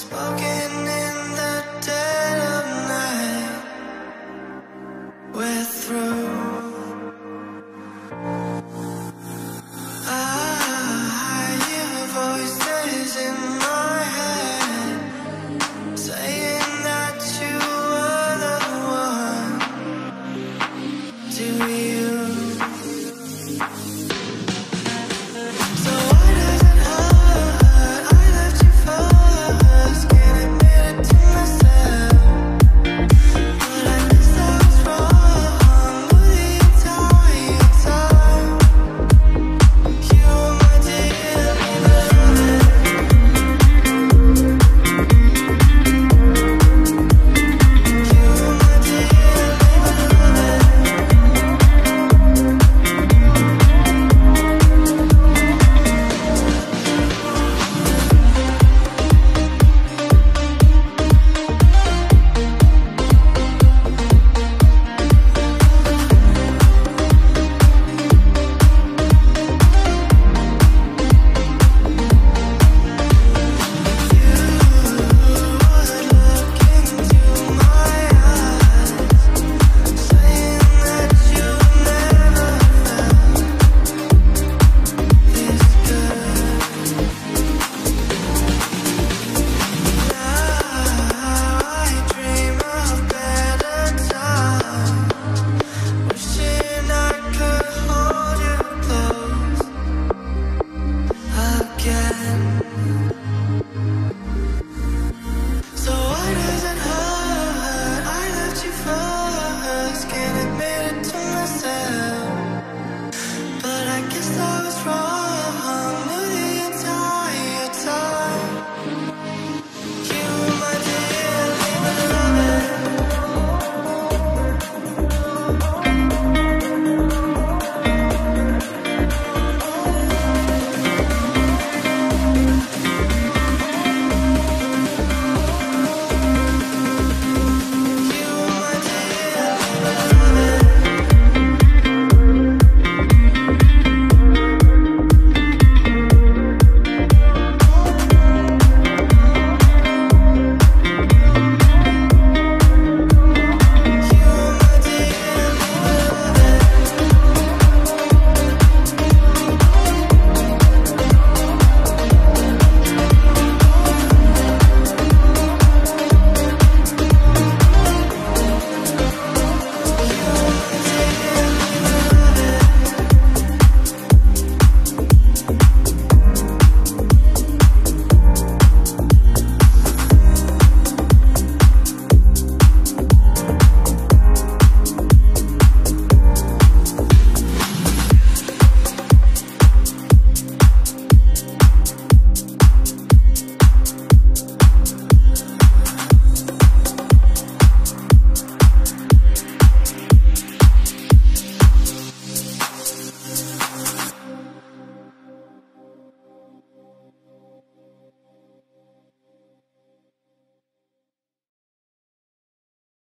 spoken